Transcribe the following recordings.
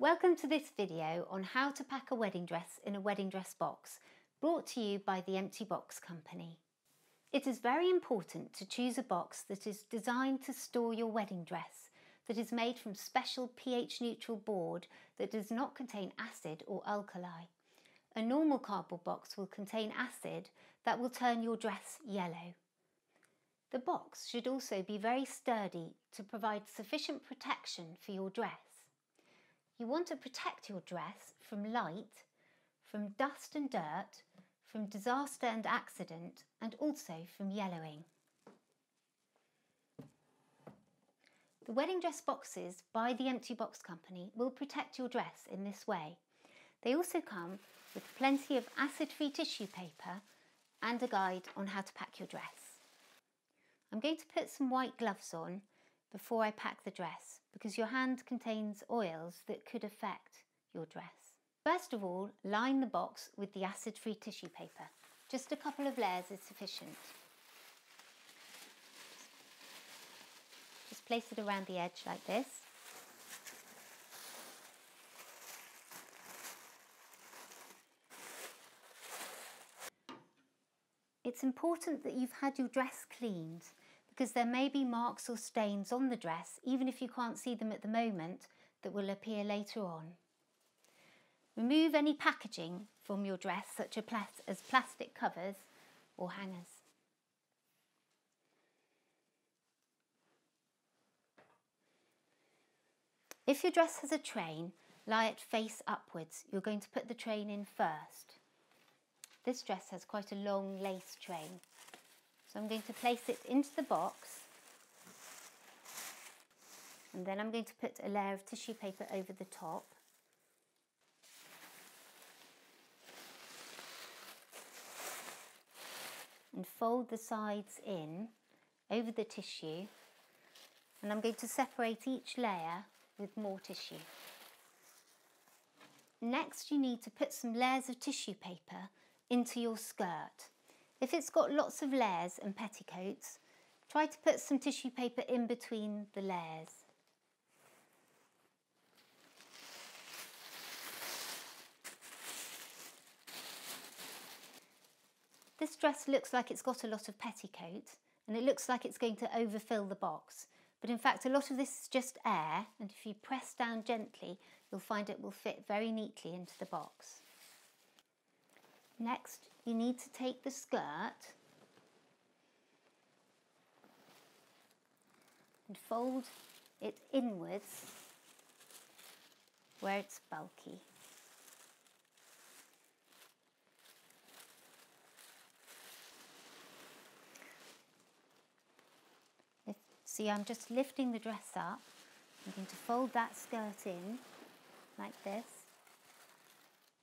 Welcome to this video on how to pack a wedding dress in a wedding dress box, brought to you by the Empty Box Company. It is very important to choose a box that is designed to store your wedding dress, that is made from special pH neutral board that does not contain acid or alkali. A normal cardboard box will contain acid that will turn your dress yellow. The box should also be very sturdy to provide sufficient protection for your dress. You want to protect your dress from light, from dust and dirt, from disaster and accident, and also from yellowing. The wedding dress boxes by the Empty Box Company will protect your dress in this way. They also come with plenty of acid-free tissue paper and a guide on how to pack your dress. I'm going to put some white gloves on before I pack the dress because your hand contains oils that could affect your dress. First of all, line the box with the acid-free tissue paper. Just a couple of layers is sufficient. Just place it around the edge like this. It's important that you've had your dress cleaned because there may be marks or stains on the dress, even if you can't see them at the moment, that will appear later on. Remove any packaging from your dress, such as plastic covers or hangers. If your dress has a train, lie it face upwards. You're going to put the train in first. This dress has quite a long lace train. So I'm going to place it into the box and then I'm going to put a layer of tissue paper over the top. And fold the sides in over the tissue and I'm going to separate each layer with more tissue. Next you need to put some layers of tissue paper into your skirt. If it's got lots of layers and petticoats, try to put some tissue paper in between the layers. This dress looks like it's got a lot of petticoat and it looks like it's going to overfill the box. But in fact, a lot of this is just air and if you press down gently, you'll find it will fit very neatly into the box. Next, you need to take the skirt and fold it inwards where it's bulky. If, see, I'm just lifting the dress up. I'm going to fold that skirt in like this.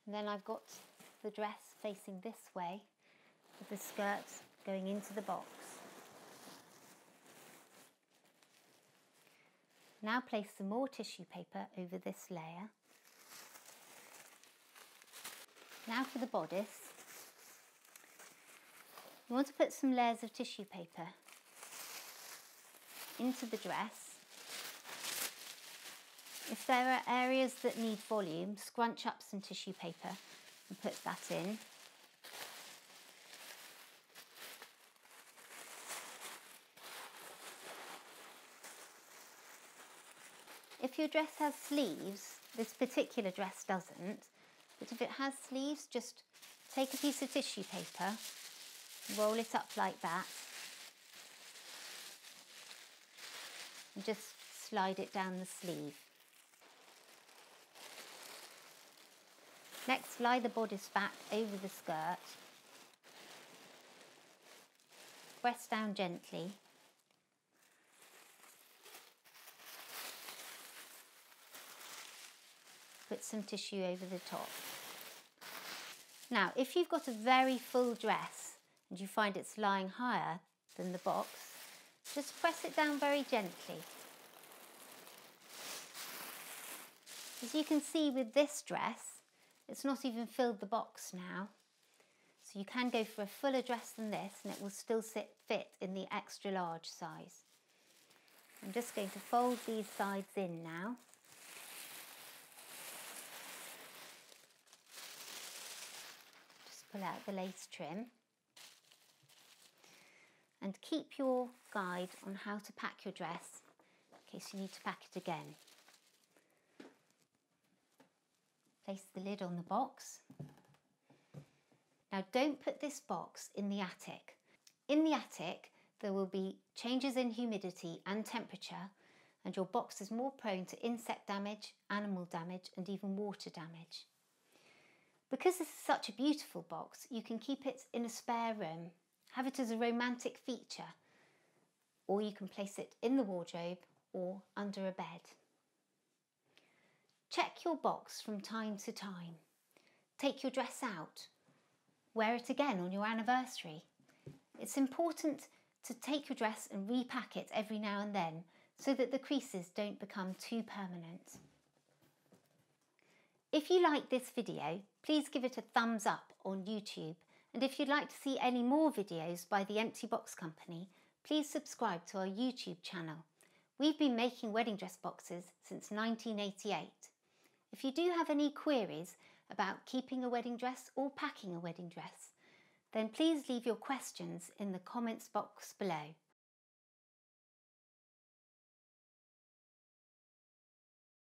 And then I've got the dress facing this way with the skirts going into the box. Now place some more tissue paper over this layer. Now for the bodice. You want to put some layers of tissue paper into the dress. If there are areas that need volume, scrunch up some tissue paper and put that in. If your dress has sleeves, this particular dress doesn't, but if it has sleeves, just take a piece of tissue paper, roll it up like that, and just slide it down the sleeve. Next, lie the bodice back over the skirt. Press down gently. Put some tissue over the top. Now, if you've got a very full dress and you find it's lying higher than the box, just press it down very gently. As you can see with this dress, it's not even filled the box now. So you can go for a fuller dress than this and it will still sit, fit in the extra large size. I'm just going to fold these sides in now. Just pull out the lace trim. And keep your guide on how to pack your dress in case you need to pack it again. Place the lid on the box. Now don't put this box in the attic. In the attic there will be changes in humidity and temperature and your box is more prone to insect damage, animal damage and even water damage. Because this is such a beautiful box, you can keep it in a spare room, have it as a romantic feature, or you can place it in the wardrobe or under a bed. Check your box from time to time. Take your dress out. Wear it again on your anniversary. It's important to take your dress and repack it every now and then so that the creases don't become too permanent. If you like this video, please give it a thumbs up on YouTube and if you'd like to see any more videos by the Empty Box Company, please subscribe to our YouTube channel. We've been making wedding dress boxes since 1988. If you do have any queries about keeping a wedding dress or packing a wedding dress, then please leave your questions in the comments box below.